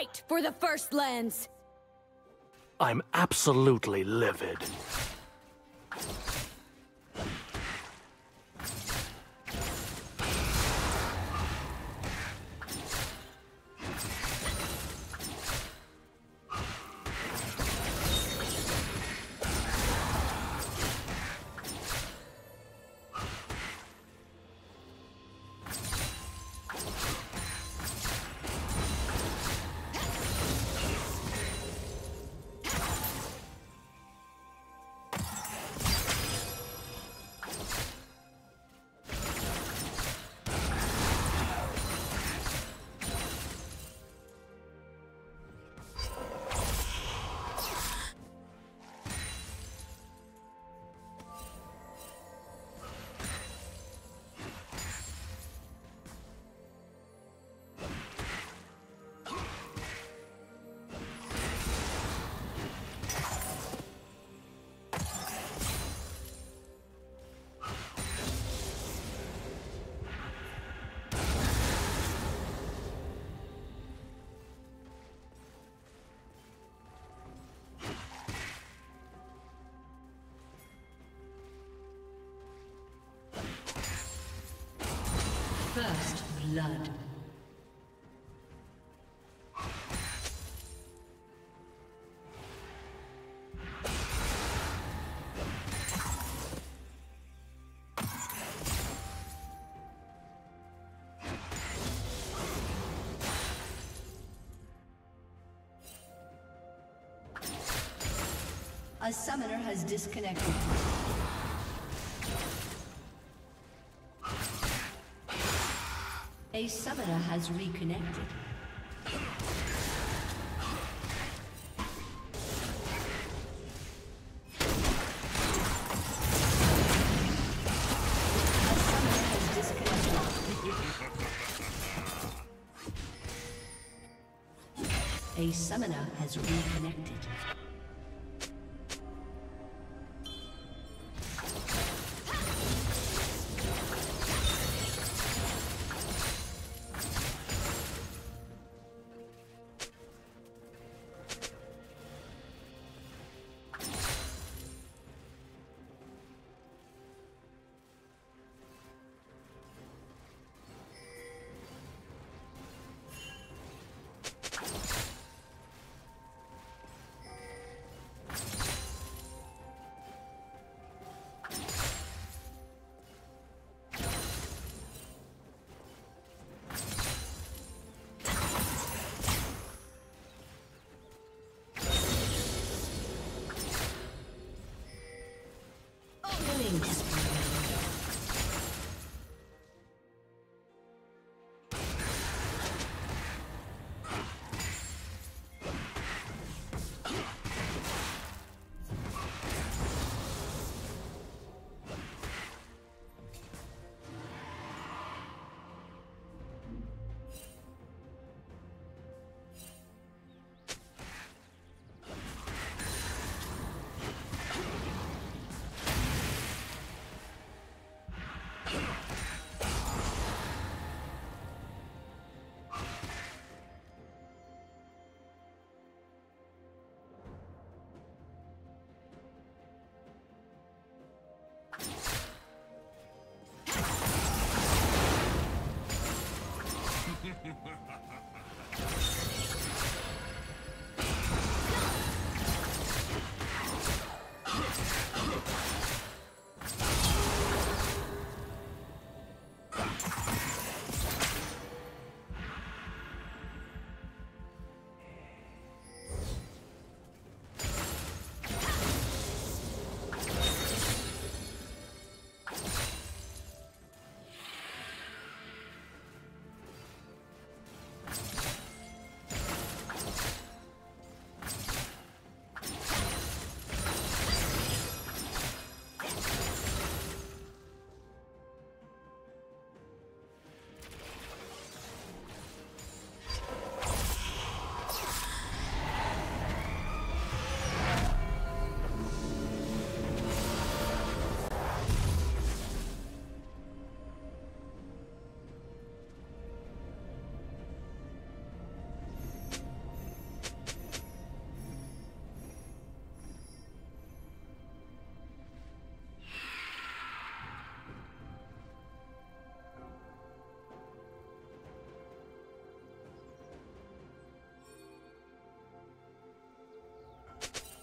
Fight for the First Lands! I'm absolutely livid. First blood. A summoner has disconnected. A summoner has reconnected. A summoner has reconnected. Ha ha ha!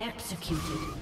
Executed.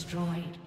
destroyed.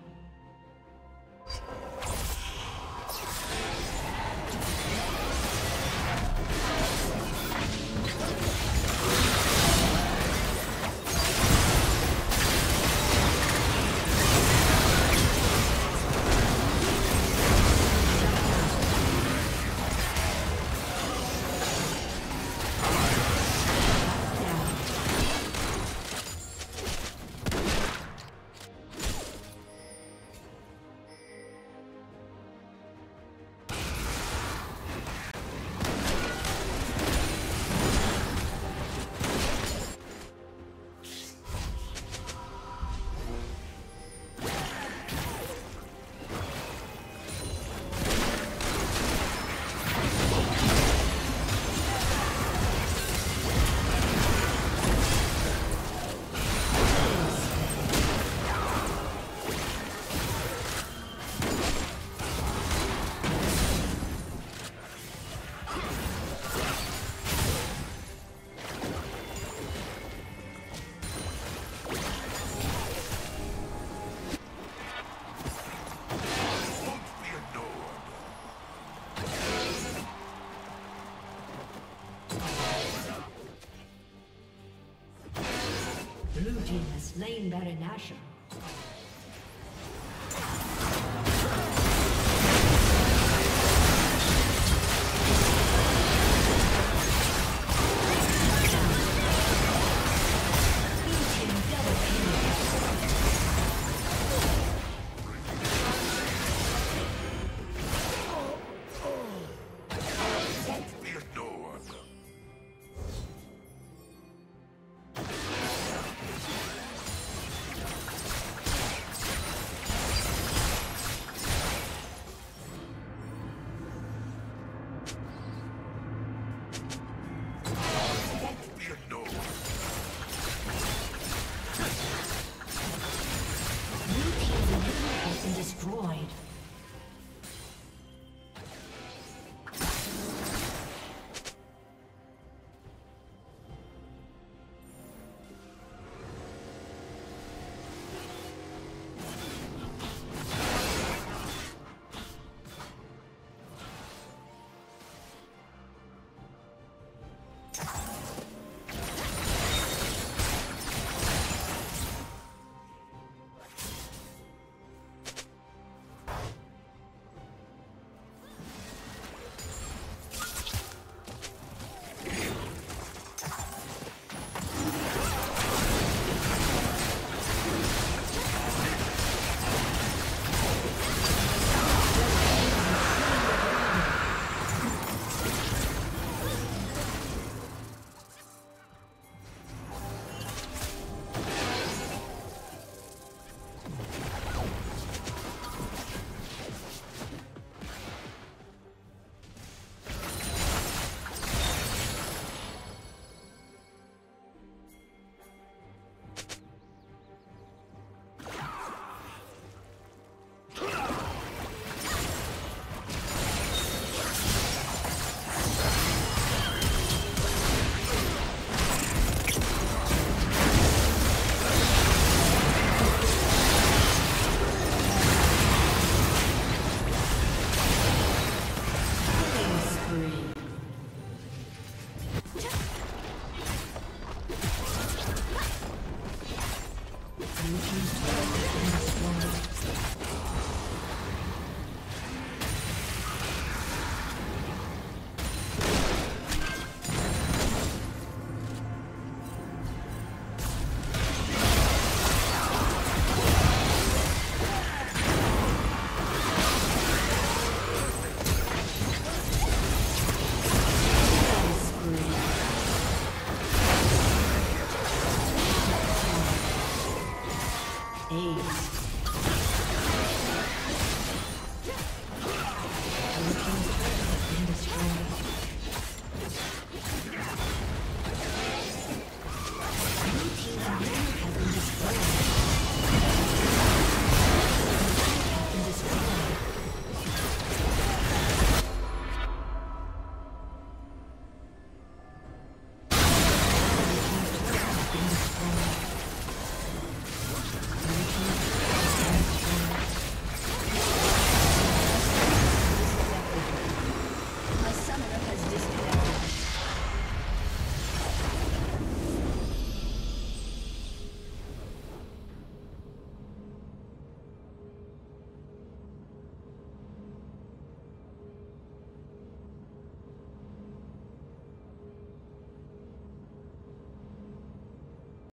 Ace.